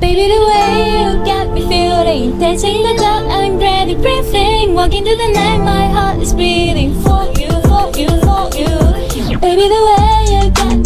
Baby, the way you got me feeling Dancing in the dark, I'm ready breathing Walking through the night, my heart is beating For you, for you, for you Baby, the way you got.